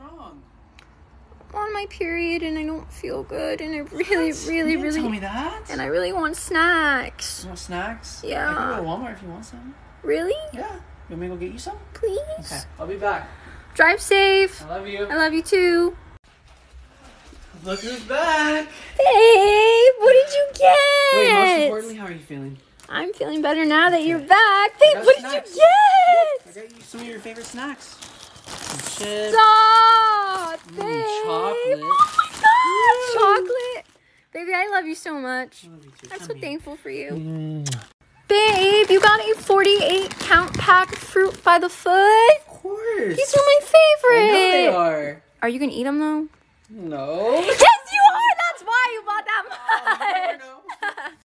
wrong? I'm on my period and I don't feel good and I really, What? really, you really Tell me that. and I really want snacks. You want snacks? Yeah. I can go to Walmart if you want some. Really? Yeah. You want me to go get you some? Please? Okay. I'll be back. Drive safe. I love you. I love you too. Look who's back. Babe, what did you get? Wait, most importantly, how are you feeling? I'm feeling better now that you're back. Babe, what did you get? I got you some of your favorite snacks. Chips. Stop, Mm, chocolate. Oh my god, chocolate. Baby, I love you so much. I you. I'm so thankful for you. Mm, Babe, you got a 48 count pack of fruit by the foot. Of course. These are my I favorite. know they are. Are you gonna eat them though? No. Yes,